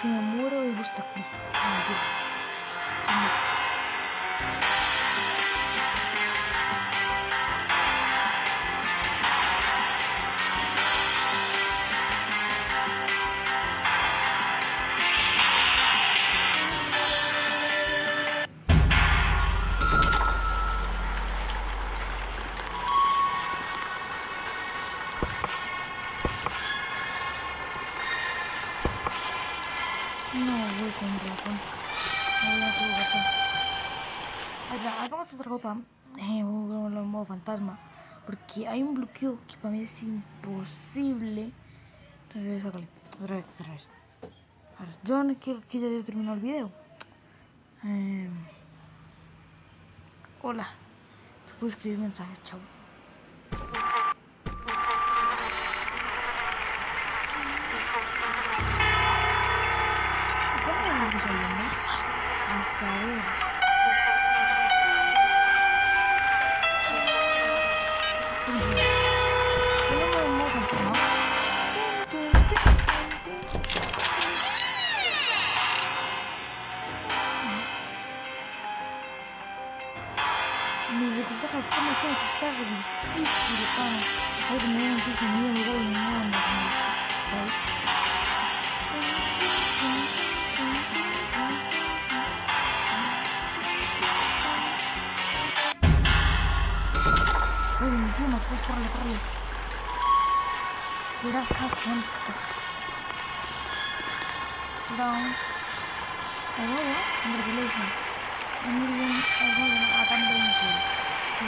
Si me muero es vuestra culpa. No, mentira. Bloqueo que para mí es imposible. Regresa, sácale. Otra vez, otra vez. A ver, yo no quiero que ya haya terminado el video. Eh, hola. Tú puedes escribir mensajes, chao.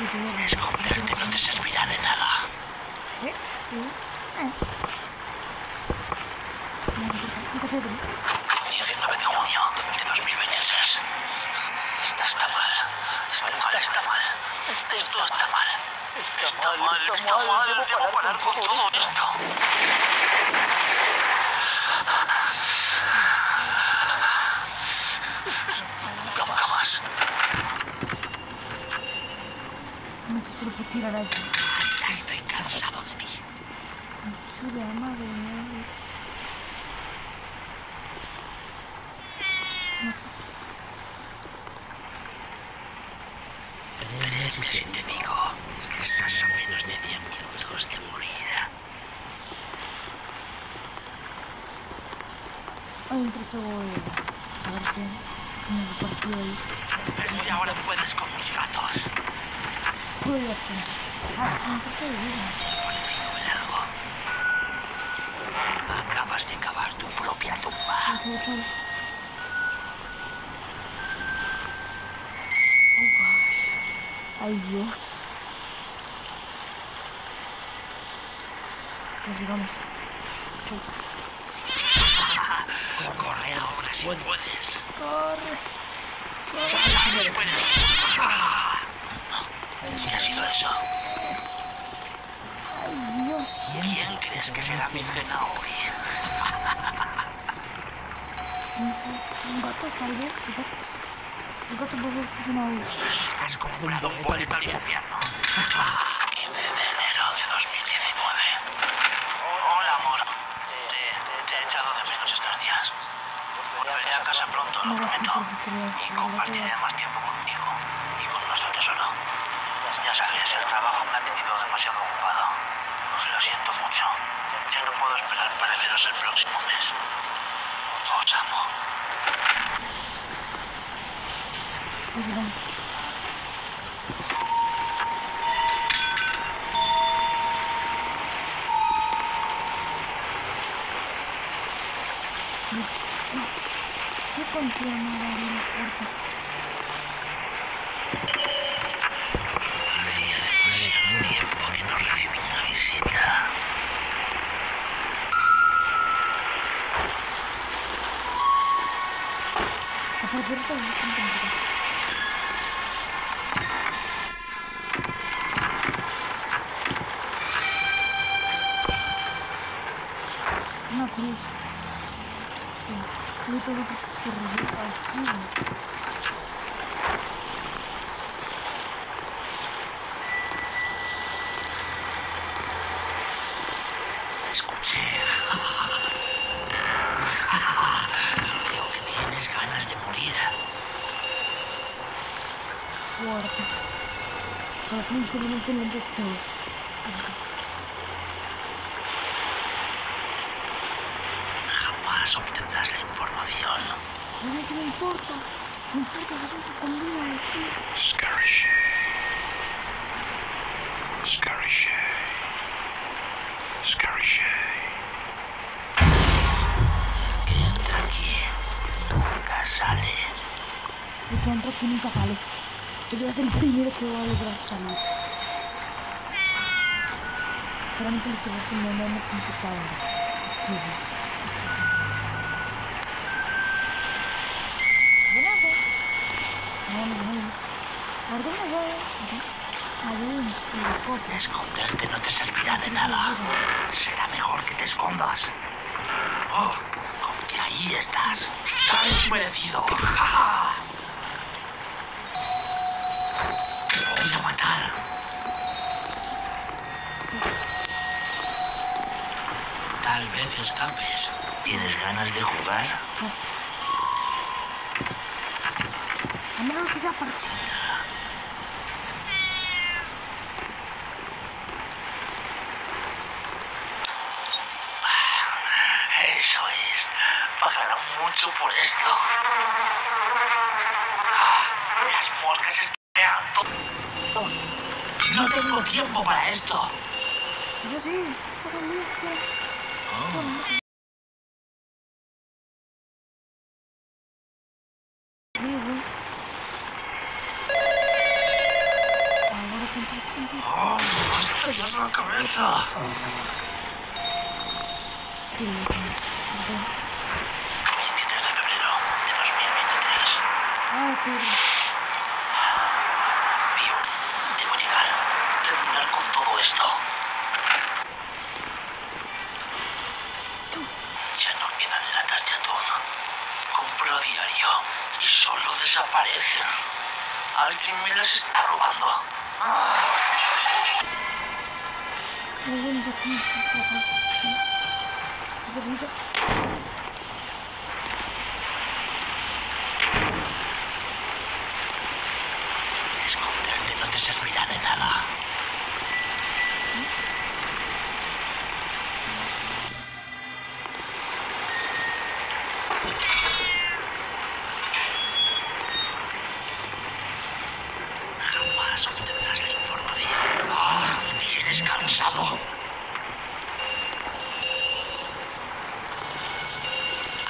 Lo Esconderte no te servirá de nada. ¿Eh? ¿Eh? Eh. No, no, no, no, no, no. 19 de junio de 2023. Esto está mal. Está mal, está mal. Esto está mal. Está mal, está mal. Debo parar con todo esto. Nunca más. No te se lo puedo tirar aquí. Ya estoy cansado de ti. Chula madre mía. Créeme si te digo que estás a menos de 10 minutos de morir. Hay un trozo de... A ver qué... Un partido ahí. A ver si ahora puedes con mis gatos. Puede bastante. Ah. Parecido ver algo. Acabas de cavar tu propia tumba. Oh gosh. Ay Dios. Pues llegamos. Corre ahora si puedes. Corre. Si puedes. ¿Qué ha sido eso? Ay Dios. ¿Quién crees que será mi cena hoy? Un gato tal vez. Un gato. Un gato puede ser ahogue. Has comprado un boleto al infierno. 15 de enero de 2019. Hola, amor. Te, te- te he echado de menos estos días. Volveré a casa pronto, lo prometo. Y compartiré más tiempo contigo y con nuestro tesoro. Ya sabes, el trabajo me ha tenido demasiado ocupado. Os lo siento mucho. Ya no puedo esperar para veros el próximo mes. Os amo. Pues. ¿Qué, qué contiene la puerta? Una cruz. Y todo lo que revela aquí. Escuché. Creo que tienes ganas de morir. Fuerte. Para que inteligente lo de todo. Jamás obtendrás la información. A mí que me importa. Me importa esa gente con vida aquí. Scary Shay. Scary Shay. Scary Shay. Que entra aquí. Nunca sale. El que entra aquí nunca sale. Yo voy ser el primero que va a lograr salir. Solamente lo estoy respondiendo en la computadora. Aquí, ¿qué está haciendo esto? ¿Viene algo? No, no, no, no. Guarda una llave. Aquí. Ahí, en el cofre. Esconderte no te servirá de nada. Será mejor que te escondas. Oh, con que ahí estás. Tan merecido. Ja, ja. Voy a matar. Tal vez escapes. ¿Tienes ganas de jugar? A menos que sea. Eso es. Pagarán mucho por esto. Ah, las moscas están. No tengo tiempo para esto. Yo sí. Pero. Toma. Nos vemos aquí. Vamos para acá. ¿Sí? ¿Permiso? Esconderte no te servirá de nada. Jamás obtendrás la información. Ah, vienes cansado.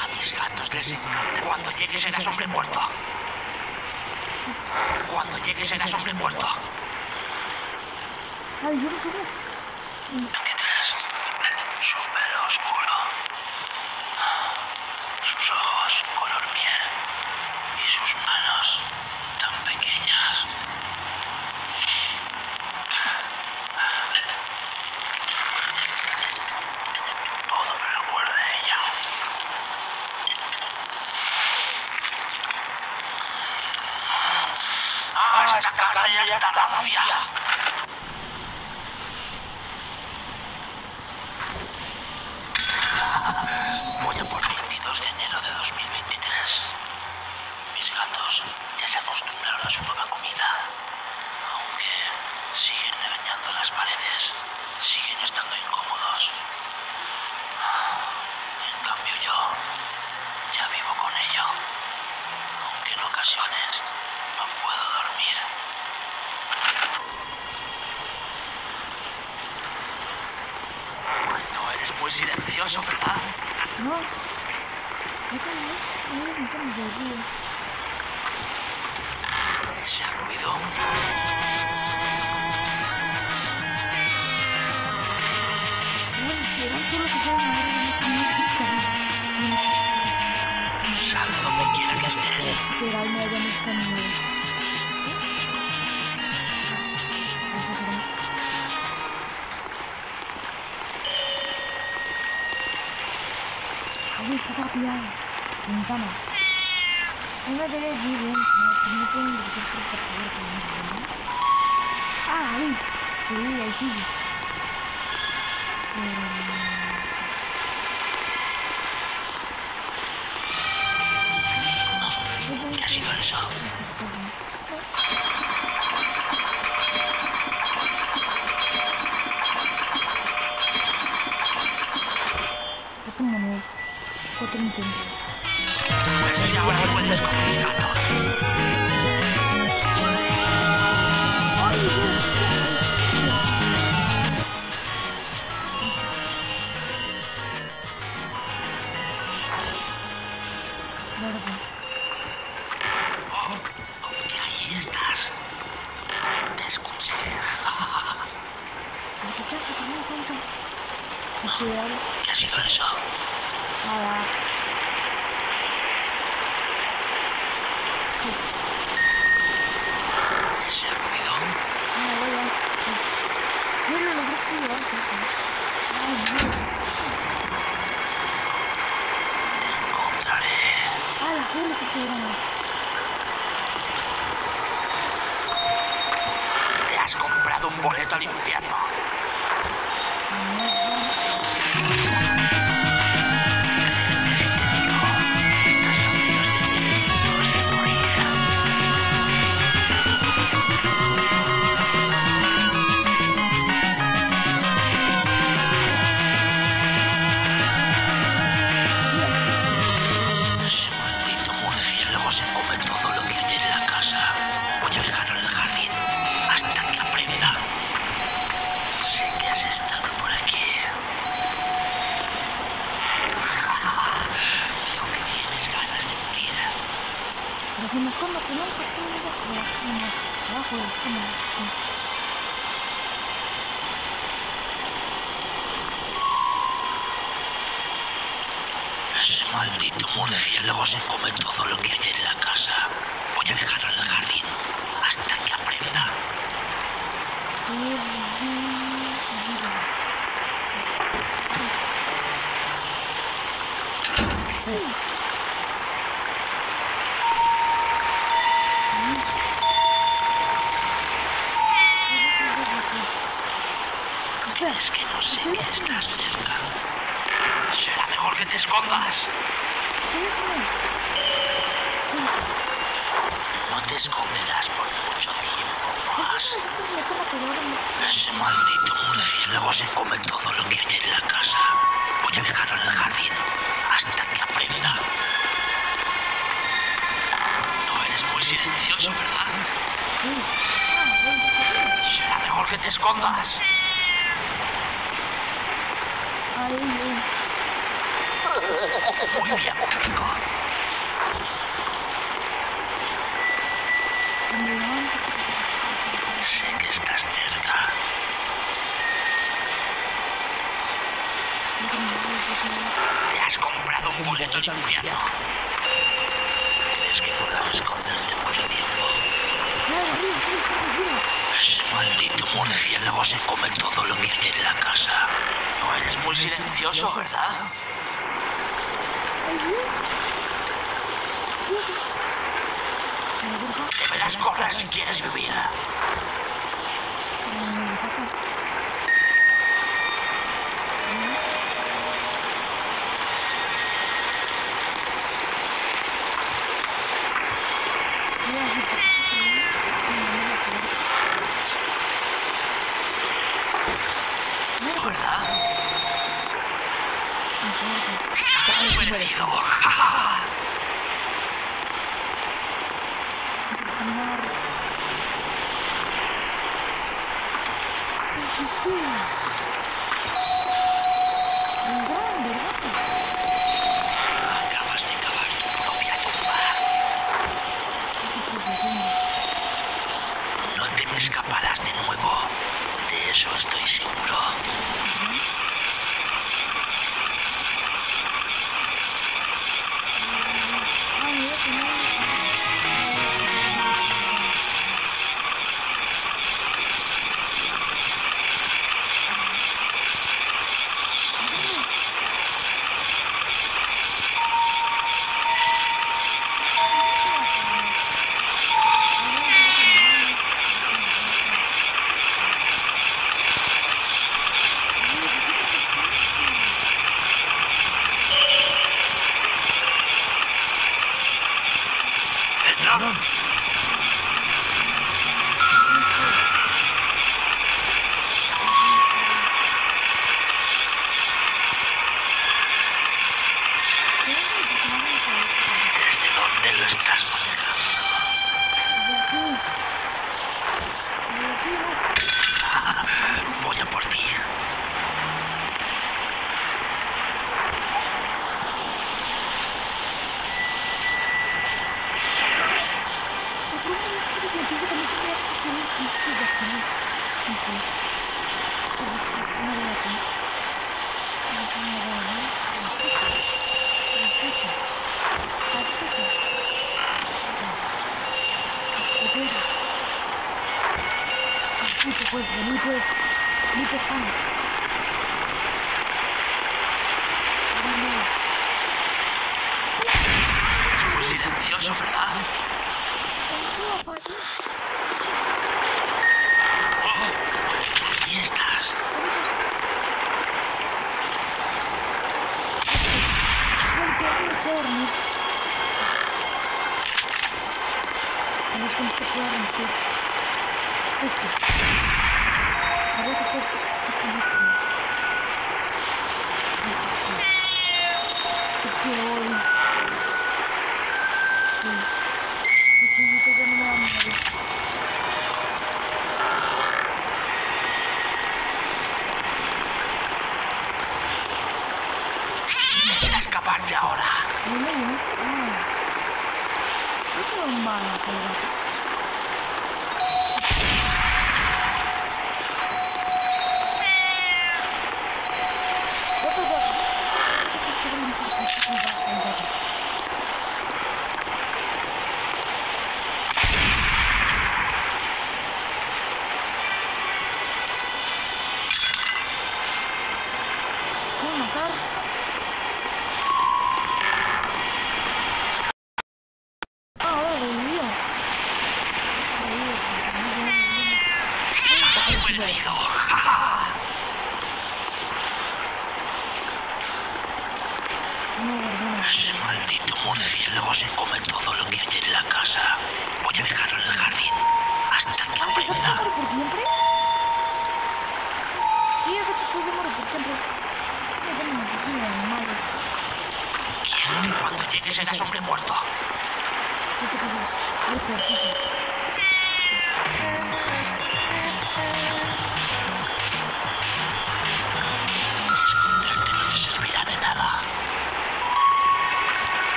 A mis gatos les encanta. Cuando llegues serás hombre muerto. Cuando llegues serás hombre muerto. Ay, yo lo quiero. 23. Su pelo oscuro. Sus ojos color miel. Y sus manos tan pequeñas. Todo me recuerda a ella. ¡Ah, esta cara ya está vacía! Voy a por 22 de enero de 2023. Mis gatos ya se acostumbraron a su nueva comida. Aunque siguen arañando las paredes, siguen estando incómodos. En cambio yo ya vivo con ello. Aunque en ocasiones no puedo dormir. No eres muy silencioso, ¿verdad? No. No te digo. No me ruido. Ese ruido. Bueno, literal, todo lo que sea en esta muy bizarro. Sal de donde quiera que estés. Me está. Ahí está. Ventana. Una de allí dentro. No pueden ingresar por esta puerta. ¿no? Ah, ahí. Te vi, ahí sigue. Pero... ¿Qué ha sido eso? Cuatro monedas. Cuatro intentos. Pues ya ahora puedes con tus gatos. ¡Ay, Verde. Oh, ¿cómo que ahí estás? Te escuché. ¿Me escuchaste también tanto? Cuidado. ¿Qué ha sido eso? Nada. ¿Ese ruido? Nada, voy a... No, no, no, es que yo Ay, Dios. Te encontraré. Ah, la azul es el que era más. Te has comprado un boleto al infierno. Sé estás cerca. Será mejor que te escondas. No te esconderás por mucho tiempo más. Ese maldito murciélago se come todo lo que hay en la casa. Voy a dejarlo en el jardín hasta que aprenda. No eres muy silencioso, ¿verdad? Será mejor que te escondas. Ahí, ahí. Muy. Cuando levante. Sé que estás cerca. Te has comprado un boleto al infierno. Tienes que podrás esconderte mucho tiempo. Ese maldito murciélago se come todo lo que hay en la casa. No eres muy silencioso, ¿verdad? Ay, Dios. Me deja. Deberás correr si quieres vivir. Me deja. Mira, sí, pues, ¿Verdad? Mira, Te has merecido. Ja, ja, ja. caminar. Espera. Vendrán, ¿verdad? Acabas de cavar tu propia tumba. ¿Qué tipo de tumba? No te me escaparás de nuevo. De eso estoy seguro. Ah, mira, que no. corazón. ¿Desde dónde lo estás manejando? Voy a por ti. Pues vení pues, vení pues, pana. Muy silencioso, ¿verdad? Aquí estás. Bueno, que me eché a dormir. Vamos con esto. Esto. Habría que pequeñitos. Esto aquí. Y que hoy. Sí. Ya no me escaparte ahora. Ah. Gato. What the fuck? ¿Puedo matar? Ah, ahora revivió. Merecido. No, perdona. Ese maldito murciélago se come todo lo que hay en la casa. Voy a dejarlo en el jardín hasta que ¿Te vas a aprenda. morir por siempre? Estás de morir por siempre. No tenemos de animales. Cuando llegue serás hombre muerto.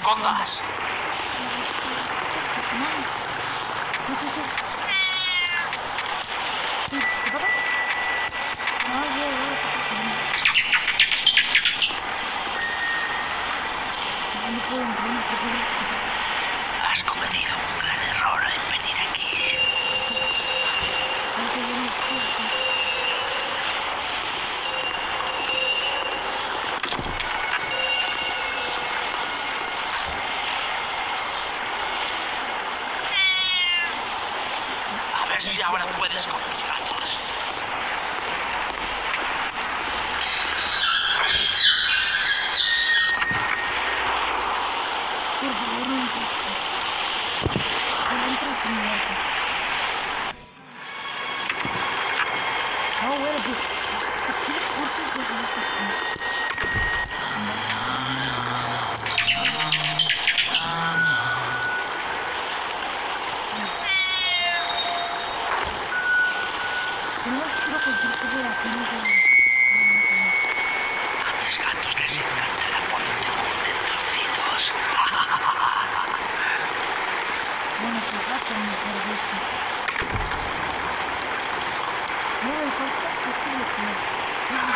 Mejor que te escondas. Nice. Sí, sí, sí. Sí, ¿qué pasa? No, ya, ya, está pasando. No puedo entrar, no puedo entrar. Has cometido un gran error en venir aquí. Ay, qué bien, qué bien. A ver si ahora puedes con mis gatos. Por favor, no entres. No entres en mi gato. No, bueno, que... ¿Qué cortes lo que está aquí? Si no te tiro cualquier cosa de aquí, no te... A mis gatos les encantará cuando te gusten trocitos. Bueno, que gato, mejor dicho. No me falta este bloqueo. No me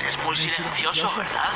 Eres muy silencioso, ¿verdad?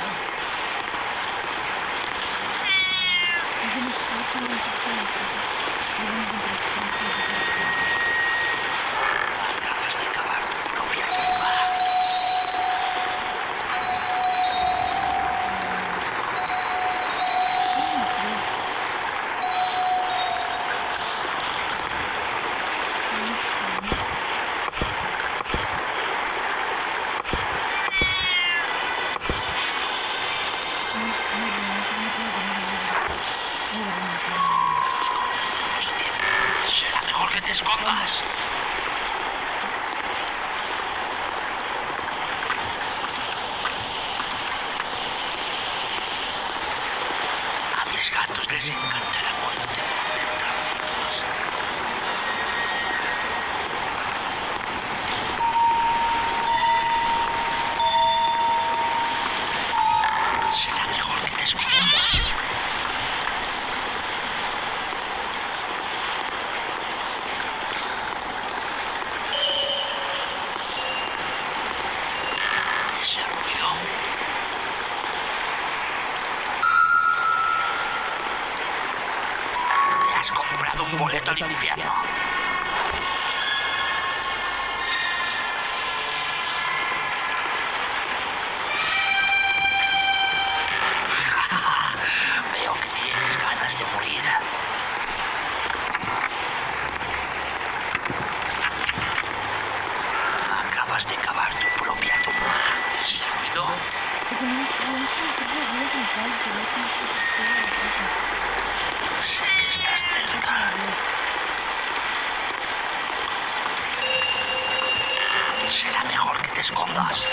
escondas.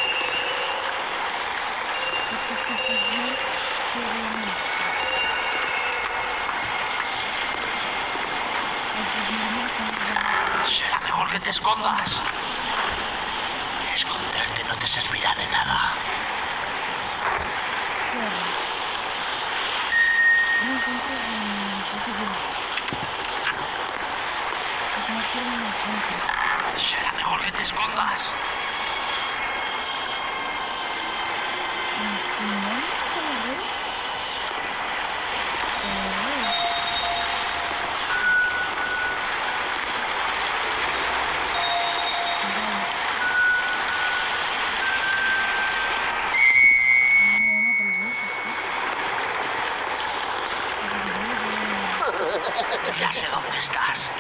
Será mejor que te escondas. Esconderte no te servirá de nada. Será mejor que te escondas. Ya sé dónde estás.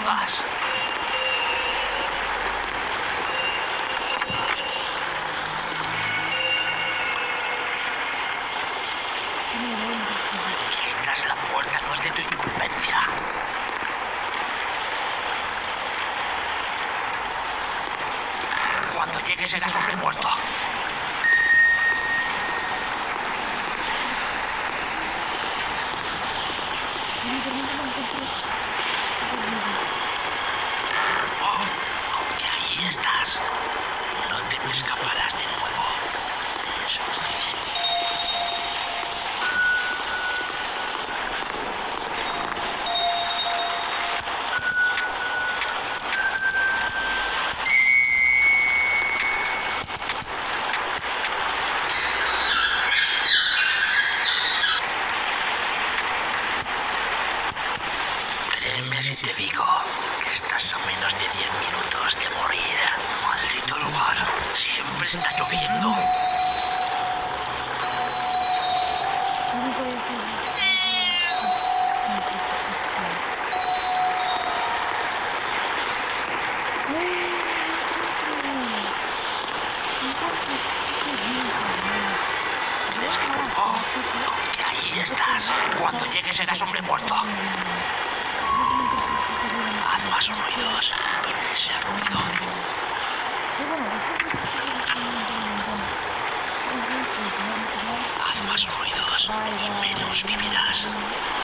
Mejor